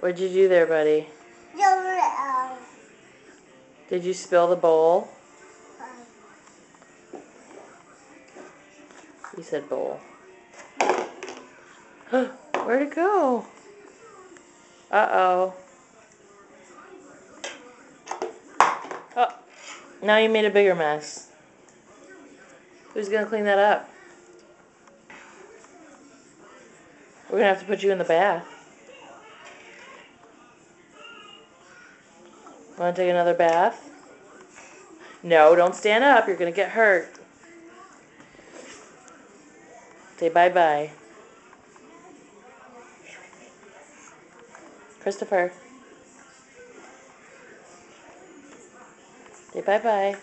What'd you do there, buddy? Did you spill the bowl? You said bowl. Where'd it go? Uh-oh. Oh, now you made a bigger mess. Who's gonna clean that up? We're gonna have to put you in the bath. Want to take another bath? No, don't stand up. You're going to get hurt. Say bye-bye. Christopher. Say bye-bye.